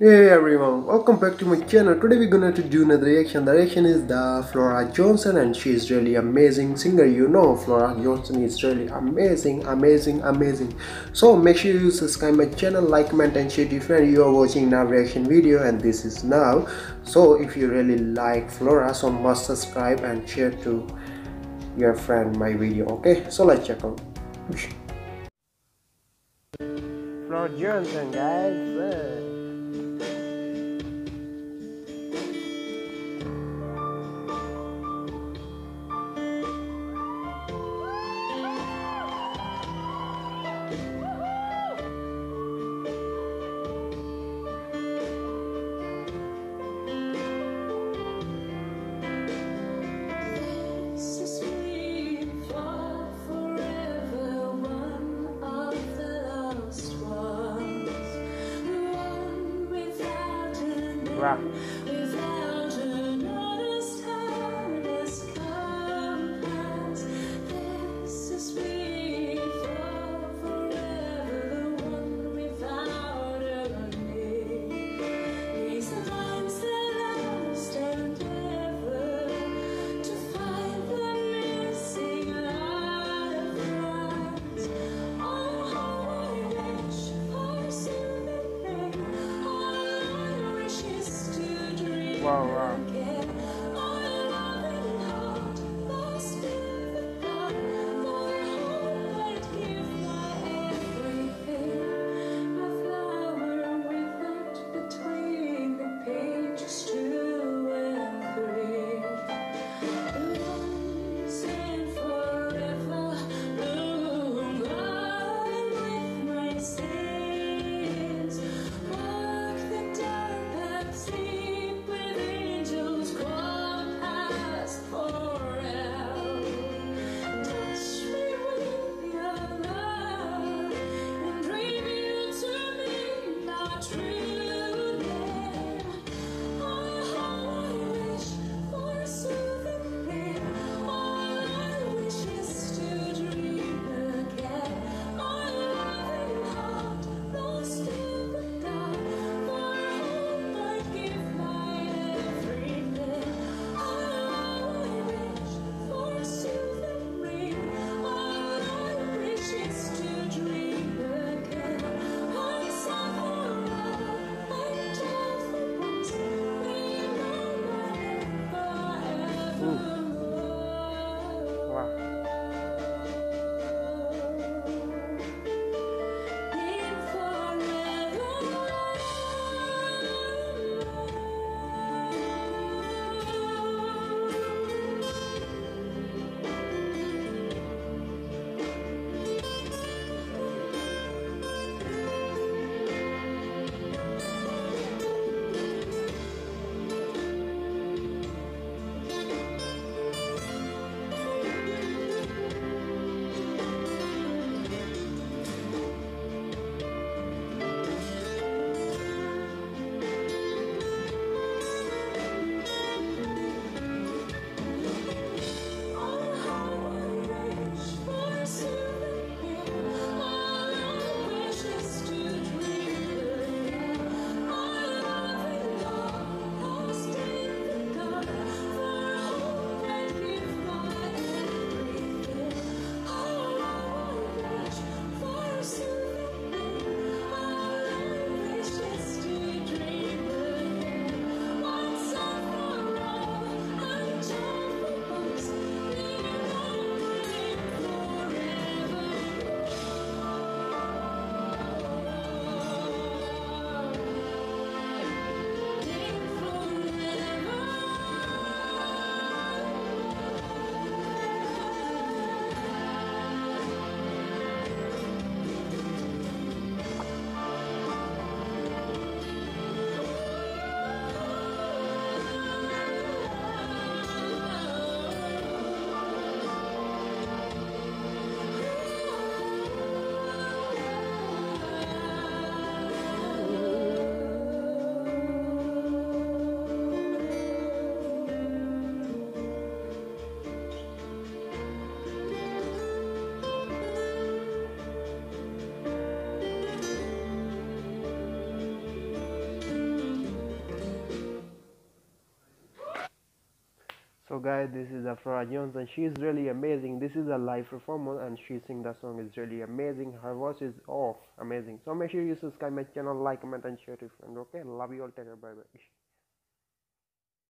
Hey everyone, welcome back to my channel. Today we're gonna to do another reaction. The reaction is the Floor Jansen and she's really amazing singer. You know Floor Jansen is really amazing, amazing, amazing. So make sure you subscribe my channel, like, comment and share if you are watching now reaction video and this is now. So if you really like Flora, so must subscribe and share to your friend my video. Okay, so let's check out. Floor Jansen guys. Rap. Guys this is a Floor Jansen she is really amazing. This is a live performance and she sing the song. Is really amazing. Her voice is off amazing. So make sure you subscribe my channel like comment and share to friends okay? Love you all. Take care. Bye bye